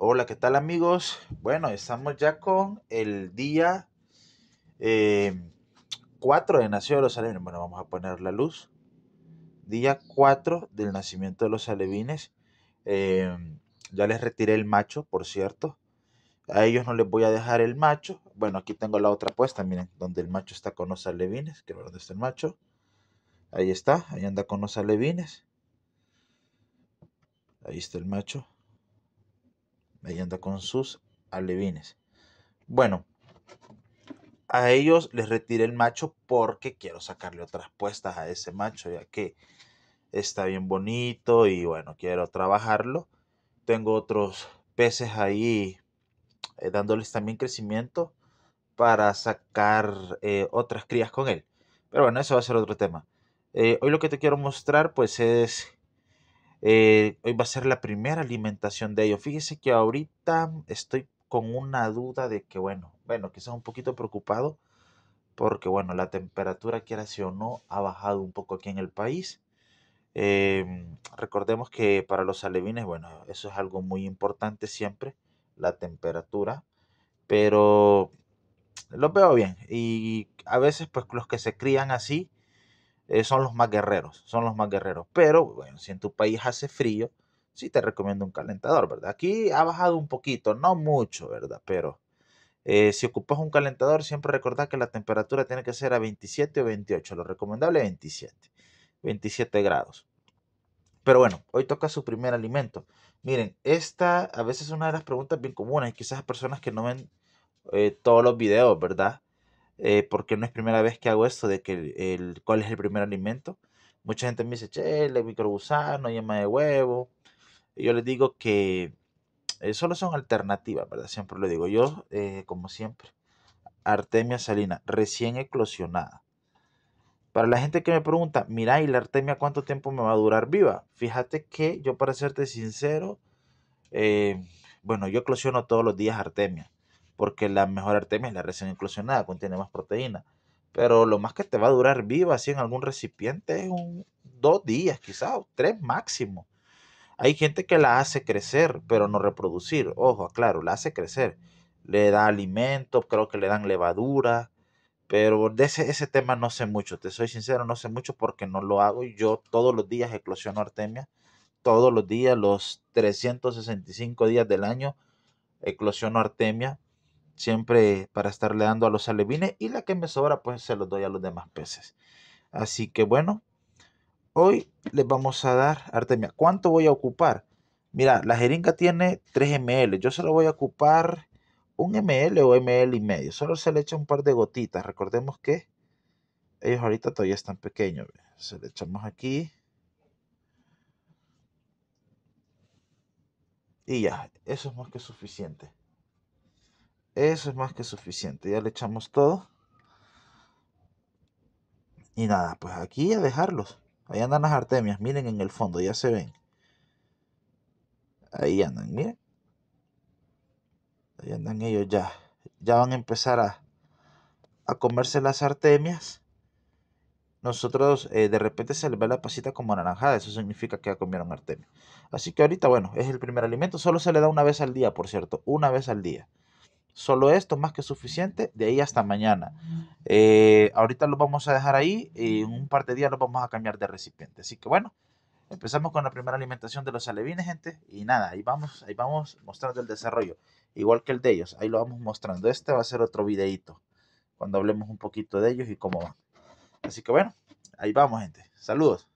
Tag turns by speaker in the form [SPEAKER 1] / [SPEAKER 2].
[SPEAKER 1] Hola, ¿qué tal amigos? Bueno, estamos ya con el día 4 eh, de nacimiento de los alevines. Bueno, vamos a poner la luz. Día 4 del nacimiento de los alevines. Eh, ya les retiré el macho, por cierto. A ellos no les voy a dejar el macho. Bueno, aquí tengo la otra puesta, miren, donde el macho está con los alevines. Ver dónde está el macho. Ahí está, ahí anda con los alevines. Ahí está el macho. Ahí anda con sus alevines. Bueno, a ellos les retiré el macho porque quiero sacarle otras puestas a ese macho, ya que está bien bonito y bueno, quiero trabajarlo. Tengo otros peces ahí eh, dándoles también crecimiento para sacar eh, otras crías con él. Pero bueno, eso va a ser otro tema. Eh, hoy lo que te quiero mostrar pues es eh, hoy va a ser la primera alimentación de ellos. Fíjese que ahorita estoy con una duda de que, bueno, bueno, quizás un poquito preocupado porque, bueno, la temperatura, quiera sí o no, ha bajado un poco aquí en el país. Em, recordemos que para los alevines, bueno, eso es algo muy importante siempre, la temperatura, pero lo veo bien. Y a veces, pues los que se crían así, eh, son los más guerreros, son los más guerreros. Pero bueno, si en tu país hace frío, sí te recomiendo un calentador, ¿verdad? Aquí ha bajado un poquito, no mucho, ¿verdad? Pero eh, si ocupas un calentador, siempre recordad que la temperatura tiene que ser a 27 o 28. Lo recomendable es 27, 27 grados. Pero bueno, hoy toca su primer alimento. Miren, esta a veces es una de las preguntas bien comunes. Quizás personas que no ven eh, todos los videos, ¿verdad? Eh, porque no es primera vez que hago esto de que el, cuál es el primer alimento. Mucha gente me dice, che, el microgusano, yema de huevo. Yo les digo que eh, solo son alternativas, ¿verdad? Siempre lo digo. Yo, eh, como siempre, Artemia salina, recién eclosionada. Para la gente que me pregunta, mira, ¿y la Artemia cuánto tiempo me va a durar viva? Fíjate que yo, para serte sincero, bueno, yo eclosiono todos los días Artemia porque la mejor artemia es la recién eclosionada, contiene más proteína. Pero lo más que te va a durar viva así en algún recipiente es un, dos días, quizás, tres máximo. Hay gente que la hace crecer, pero no reproducir. Ojo, claro, la hace crecer. Le da alimento, creo que le dan levadura. Pero de ese, ese tema no sé mucho. Te soy sincero, no sé mucho porque no lo hago. Yo todos los días eclosiono artemia. Todos los días, los 365 días del año, eclosiono artemia siempre para estarle dando a los alevines y la que me sobra pues se los doy a los demás peces. Así que bueno, hoy les vamos a dar Artemia. ¿Cuánto voy a ocupar? Mira, la jeringa tiene 3 ml. Yo solo voy a ocupar un ml o ml y medio. Solo se le echa un par de gotitas. Recordemos que ellos ahorita todavía están pequeños. Se le echamos aquí. Y ya, eso es más que suficiente. Eso es más que suficiente. Ya le echamos todo. Y nada, pues aquí a dejarlos. Ahí andan las artemias. Miren en el fondo, ya se ven. Ahí andan, miren. Ahí andan ellos ya. Ya van a empezar a, a comerse las artemias. Nosotros eh, de repente se les ve la pasita como anaranjada. Eso significa que ya comieron artemia. Así que ahorita, bueno, es el primer alimento. Solo se le da una vez al día, por cierto. Una vez al día. Solo esto más que suficiente, de ahí hasta mañana. Eh, ahorita lo vamos a dejar ahí y en un par de días lo vamos a cambiar de recipiente. Así que bueno, empezamos con la primera alimentación de los alevines, gente. Y nada, ahí vamos, ahí vamos mostrando el desarrollo. Igual que el de ellos, ahí lo vamos mostrando. Este va a ser otro videito cuando hablemos un poquito de ellos y cómo van. Así que bueno, ahí vamos, gente. Saludos.